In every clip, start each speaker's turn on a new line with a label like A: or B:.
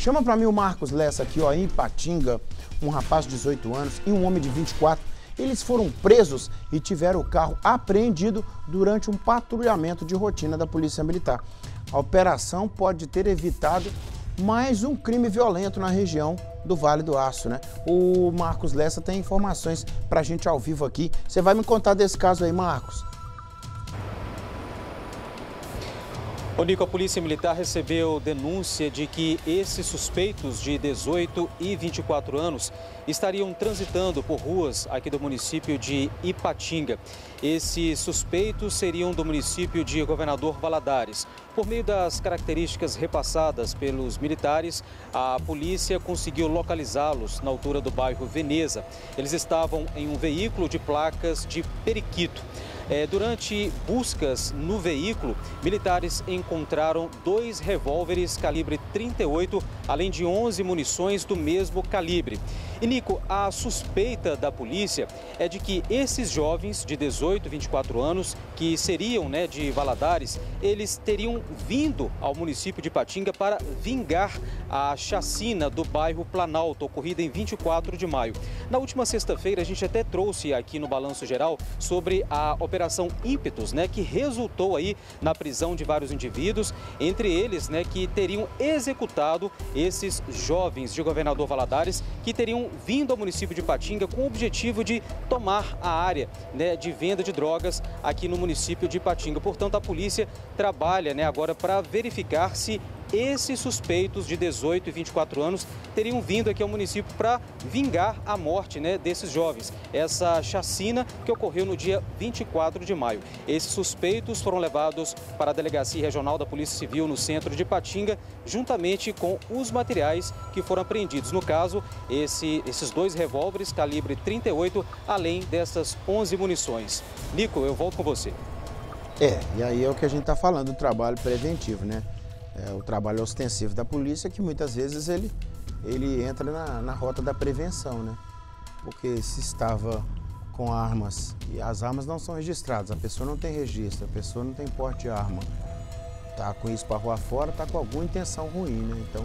A: Chama para mim o Marcos Lessa aqui, ó, em Patinga, um rapaz de 18 anos e um homem de 24. Eles foram presos e tiveram o carro apreendido durante um patrulhamento de rotina da Polícia Militar. A operação pode ter evitado mais um crime violento na região do Vale do Aço, né? O Marcos Lessa tem informações para a gente ao vivo aqui. Você vai me contar desse caso aí, Marcos?
B: O Nico, a Polícia Militar recebeu denúncia de que esses suspeitos de 18 e 24 anos estariam transitando por ruas aqui do município de Ipatinga. Esses suspeitos seriam do município de Governador Valadares. Por meio das características repassadas pelos militares, a polícia conseguiu localizá-los na altura do bairro Veneza. Eles estavam em um veículo de placas de periquito. É, durante buscas no veículo, militares encontraram dois revólveres calibre 38, além de 11 munições do mesmo calibre. E, Nico, a suspeita da polícia é de que esses jovens de 18 e 24 anos, que seriam né, de Valadares, eles teriam vindo ao município de Patinga para vingar a chacina do bairro Planalto, ocorrida em 24 de maio. Na última sexta-feira, a gente até trouxe aqui no Balanço Geral sobre a operação Ímpetos, né, que resultou aí na prisão de vários indivíduos, entre eles, né, que teriam executado esses jovens de Governador Valadares, que teriam vindo ao município de Patinga com o objetivo de tomar a área né, de venda de drogas aqui no município de Patinga. Portanto, a polícia trabalha né, agora para verificar se esses suspeitos de 18 e 24 anos teriam vindo aqui ao município para vingar a morte né, desses jovens. Essa chacina que ocorreu no dia 24 de maio. Esses suspeitos foram levados para a Delegacia Regional da Polícia Civil no centro de Patinga, juntamente com os materiais que foram apreendidos. No caso, esse, esses dois revólveres calibre 38, além dessas 11 munições. Nico, eu volto com você.
A: É, e aí é o que a gente está falando, o trabalho preventivo, né? É, o trabalho ostensivo da polícia, que muitas vezes ele, ele entra na, na rota da prevenção, né? Porque se estava com armas e as armas não são registradas, a pessoa não tem registro, a pessoa não tem porte de arma, tá com isso para rua fora, tá com alguma intenção ruim, né? Então,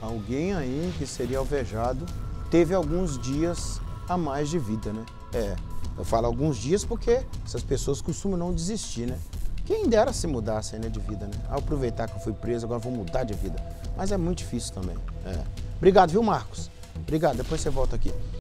A: alguém aí que seria alvejado teve alguns dias a mais de vida, né? É, eu falo alguns dias porque essas pessoas costumam não desistir, né? Quem dera se mudasse né, de vida, né? Aproveitar que eu fui preso, agora vou mudar de vida. Mas é muito difícil também. É. Obrigado, viu, Marcos? Obrigado, depois você volta aqui.